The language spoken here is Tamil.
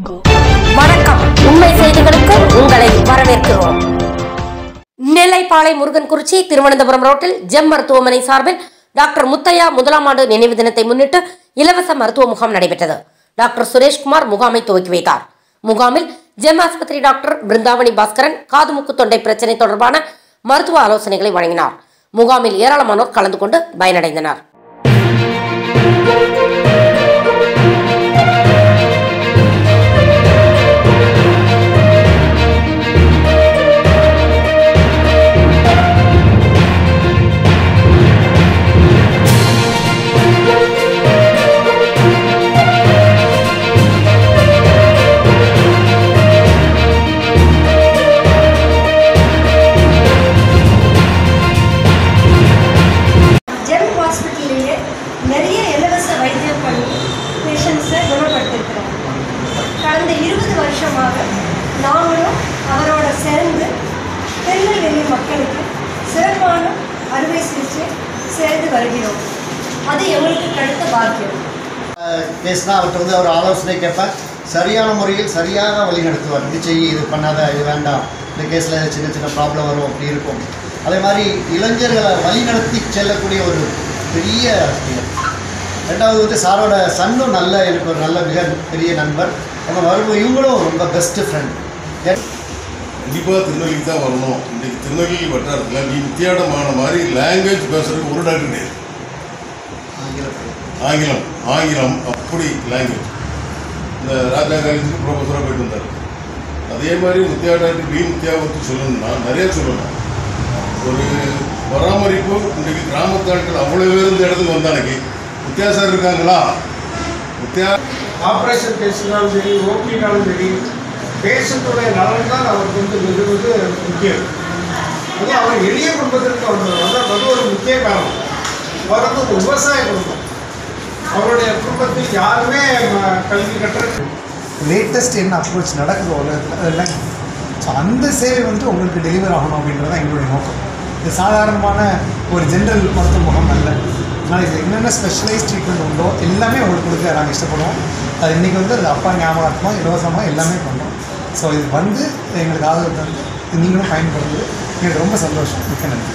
வணக்கம். உண்மை செய்திகளுக்கு உங்களை வரவேற்கிறோம். நெல்லைப்பாளை முருகன்குறிச்சி திருவனந்தபுரம் ரோட்டில் ஜெம் மருத்துவமனை சார்பில் டாக்டர் முத்தையா முதலாம் ஆண்டு நினைவு தினத்தை முன்னிட்டு இலவச மருத்துவ முகாம் நடைபெற்றது. டாக்டர் சுரேஷ்குமார் முகாமை துவக்கி வைத்தார். முகாமில் ஜெம் ஆஸ்பத்திரி டாக்டர் பிருந்தாவணி பாஸ்கரன் காதுமுக்கு தொண்டை பிரச்சனை தொடர்பான மருத்துவ ஆலோசனைகளை வழங்கினார். முகாமில் ஏராளமானோர் கலந்து கொண்டு பயனடைந்தனர். அறுவை சிகிச்சை செய்து வருகிறோம். அது எங்களுக்கு கிடைத்த பாக்கியம். பேசினா அவர்கிட்ட வந்து அவர் ஆலோசனை கேட்பேன் சரியான முறையில் சரியாக வழி நடத்துவார். இது செய்ய இது பண்ணாத இது வேண்டாம். இந்த கேஸில் சின்ன சின்ன ப்ராப்ளம் வரும் அப்படி இருக்கும். அதே மாதிரி இளைஞர்களை வழி நடத்தி செல்லக்கூடிய ஒரு பெரிய ஆசிரியர் ரெண்டாவது வந்து சாரோட சன்னும் நல்ல எனக்கு ஒரு நல்ல மிக பெரிய நண்பர். நம்ம வரும்போது இவங்களும் ரொம்ப பெஸ்ட்டு ஃப்ரெண்ட் கண்டிப்பாக திருநெல்வேலிக்கு தான் வரணும். இன்றைக்கி திருநெல்வேலி வட்டாரத்தில் நீ வித்தியாடமான மாதிரி லாங்குவேஜ் பேசுறதுக்கு ஒரு டாக்டர் கிடையாது. ஆங்கிலம். ஆங்கிலம் அப்படி லாங்குவேஜ் இந்த ராஜா காலேஜுக்கு ப்ரொஃபஸராக போயிட்டு வந்தார். அதே மாதிரி முத்தியா டாக்டர் பி முத்தியா பற்றி சொல்லணும்னா நிறைய சொல்லணும். ஒரு பராமரிப்பு இன்றைக்கு கிராமத்தாட்கள் அவ்வளோ பேர் இந்த இடத்துக்கு வந்தானக்கு முத்தியா சார் இருக்காங்களா? முத்தியா ஆப்ரேஷன் பேசினாலும் சரி ஓபினாலும் சரி பேஷண்ட்டுடைய நலன் தான் அவருக்கு வந்து மிகுவது முக்கியம். அது அவர் எளிய குடும்பத்திற்கு வந்தவர் அதான் அது ஒரு முக்கிய காரணம். அவர் வந்து ஒரு விவசாய குடும்பம். அவருடைய குடும்பத்தில் யாருமே கல்வி கற்ற லேட்டஸ்ட் என்ன அப்ரோச் நடக்குது உலகத்தில் அதெல்லாம் ஸோ அந்த சேவை வந்து உங்களுக்கு டெலிவர் ஆகணும் அப்படின்றது தான் எங்களுடைய நோக்கம். இது சாதாரணமான ஒரு ஜென்ரல் மருத்துவ முகம் அல்ல. அதனால் இது என்னென்ன ஸ்பெஷலைஸ் ட்ரீட்மெண்ட் உண்டோ எல்லாமே உங்களுக்கு கொடுக்க நாங்கள் இஷ்டப்படுவோம். அது இன்றைக்கி வந்து அது அப்பா ஞாபகார்த்தமாக இலவசமாக எல்லாமே பண்ணுறோம் ஸோ இது வந்து எங்களுக்கு ஆதரவு தந்து நீங்களும் பயன்படுறது எங்களுக்கு ரொம்ப சந்தோஷம். மிக்க நன்றி.